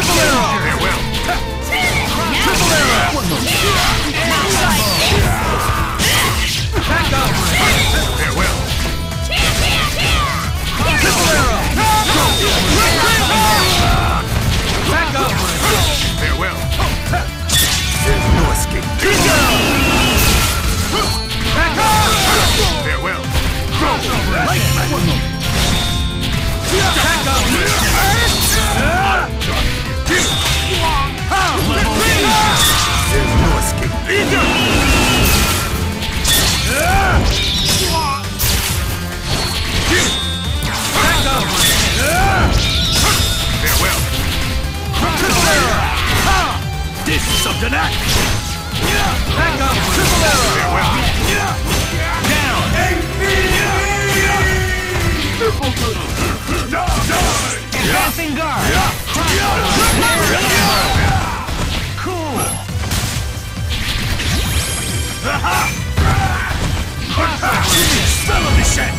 Bolero! Back up! Triple arrow! Down! Advancing guard! Cool! Spell of the shed!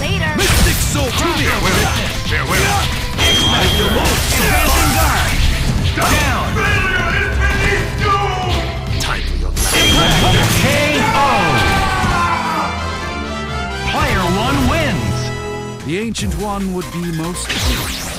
Later. Mystic soul! Farewell! Farewell! The Ancient One would be most.